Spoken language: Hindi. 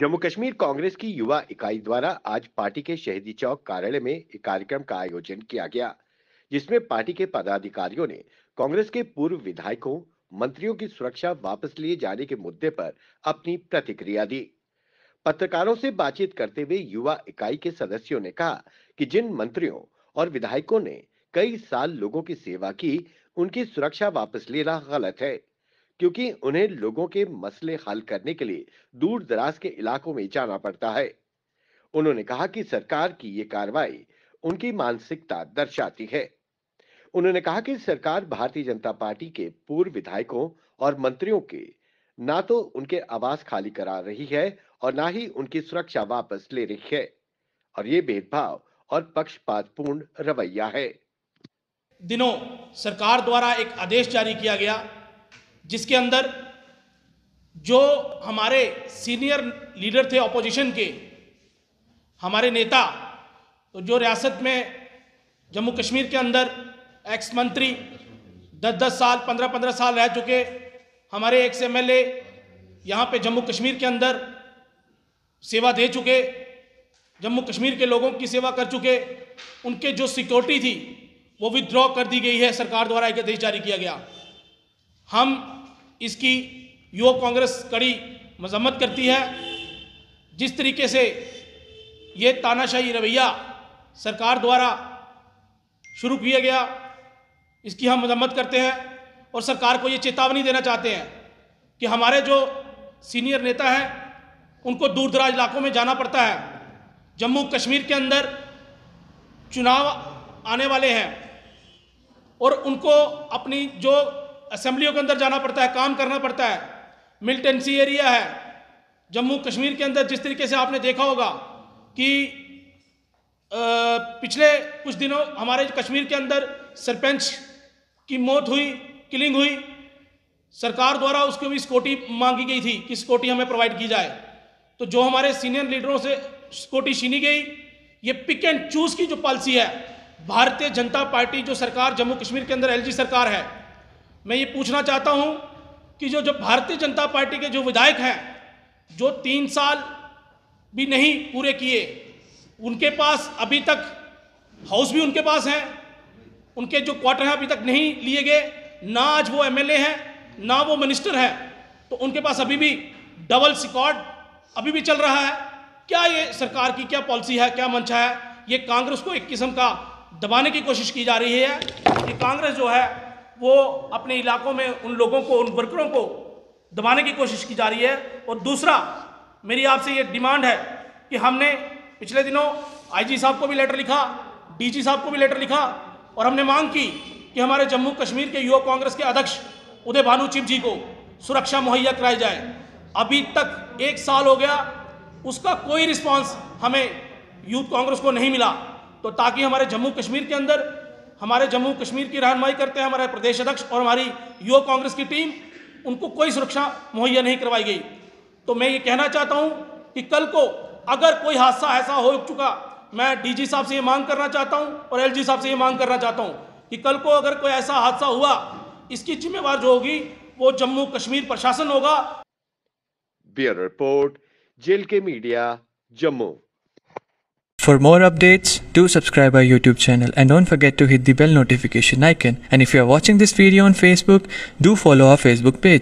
जम्मू कश्मीर कांग्रेस की युवा इकाई द्वारा आज पार्टी के शहीदी चौक कार्यालय में एक कार्यक्रम का आयोजन किया गया, जिसमें पार्टी के पदाधिकारियों ने कांग्रेस के पूर्व विधायकों, मंत्रियों की सुरक्षा वापस लिए जाने के मुद्दे पर अपनी प्रतिक्रिया दी। पत्रकारों से बातचीत करते हुए युवा इकाई के सदस्यों ने कहा कि जिन मंत्रियों और विधायकों ने कई साल लोगों की सेवा की, उनकी सुरक्षा वापस लेना गलत है। क्योंकि उन्हें लोगों के मसले हल करने के लिए दूर दराज के इलाकों में जाना पड़ता है। उन्होंने कहा कि सरकार की ये कार्रवाई उनकी मानसिकता दर्शाती है। उन्होंने कहा कि सरकार भारतीय जनता पार्टी के पूर्व विधायकों और मंत्रियों के ना तो उनके आवास खाली करा रही है और ना ही उनकी सुरक्षा वापस ले रही है और ये भेदभाव और पक्षपातपूर्ण रवैया है। दिनों सरकार द्वारा एक आदेश जारी किया गया जिसके अंदर जो हमारे सीनियर लीडर थे ऑपोजिशन के, हमारे नेता तो जो रियासत में जम्मू कश्मीर के अंदर एक्स मंत्री दस दस साल पंद्रह पंद्रह साल रह चुके हमारे एक्स एम एल ए यहाँ पर जम्मू कश्मीर के अंदर सेवा दे चुके, जम्मू कश्मीर के लोगों की सेवा कर चुके, उनके जो सिक्योरिटी थी वो विदड्रॉ कर दी गई है, सरकार द्वारा एक आदेश जारी किया गया। हम इसकी युवा कांग्रेस कड़ी मजम्मत करती है। जिस तरीके से ये तानाशाही रवैया सरकार द्वारा शुरू किया गया, इसकी हम मजम्मत करते हैं और सरकार को ये चेतावनी देना चाहते हैं कि हमारे जो सीनियर नेता हैं, उनको दूर दराज इलाकों में जाना पड़ता है। जम्मू कश्मीर के अंदर चुनाव आने वाले हैं और उनको अपनी जो असेंबलियों के अंदर जाना पड़ता है, काम करना पड़ता है। मिलिटेंसी एरिया है। जम्मू कश्मीर के अंदर जिस तरीके से आपने देखा होगा कि पिछले कुछ दिनों हमारे कश्मीर के अंदर सरपंच की मौत हुई, किलिंग हुई। सरकार द्वारा उसको भी स्कोटी मांगी गई थी कि स्कोटी हमें प्रोवाइड की जाए। तो जो हमारे सीनियर लीडरों से स्कोटी छीनी गई, ये पिक एंड चूज़ की जो पॉलिसी है, भारतीय जनता पार्टी, जो सरकार जम्मू कश्मीर के अंदर एलजी सरकार है मैं ये पूछना चाहता हूँ कि जो जो भारतीय जनता पार्टी के जो विधायक हैं, जो तीन साल भी नहीं पूरे किए, उनके पास अभी तक हाउस भी उनके पास हैं, उनके जो क्वार्टर हैं अभी तक नहीं लिए गए, ना आज वो एमएलए हैं, ना वो मिनिस्टर हैं तो उनके पास अभी भी डबल सिकॉर्ड अभी भी चल रहा है। क्या ये सरकार की क्या पॉलिसी है, क्या मंशा है? ये कांग्रेस को एक किस्म का दबाने की कोशिश की जा रही है? कि कांग्रेस जो है वो अपने इलाकों में उन लोगों को, उन वर्करों को दबाने की कोशिश की जा रही है। और दूसरा, मेरी आपसे ये डिमांड है कि हमने पिछले दिनों आईजी साहब को भी लेटर लिखा डीजी साहब को भी लेटर लिखा और हमने मांग की कि हमारे जम्मू कश्मीर के युवा कांग्रेस के अध्यक्ष उदय भानु चिप जी को सुरक्षा मुहैया कराई जाए। अभी तक एक साल हो गया, उसका कोई रिस्पांस हमें यूथ कांग्रेस को नहीं मिला। तो ताकि हमारे जम्मू कश्मीर के अंदर हमारे जम्मू कश्मीर की रहनमाई करते हैं, हमारे प्रदेश अध्यक्ष और हमारी युवा कांग्रेस की टीम, उनको कोई सुरक्षा मुहैया नहीं करवाई गई। तो मैं ये कहना चाहता हूँ कि कल को अगर कोई हादसा ऐसा हो चुका, मैं डीजी साहब से ये मांग करना चाहता हूँ और एलजी साहब से ये मांग करना चाहता हूँ कि कल को अगर कोई ऐसा हादसा हुआ, इसकी जिम्मेवार जो होगी, वो जम्मू कश्मीर प्रशासन होगा। ब्यूरो रिपोर्ट, जेल के media, Jammu. For more updates, do subscribe our YouTube channel and don't forget to hit the bell notification icon. And if you are watching this video on Facebook, do follow our Facebook page.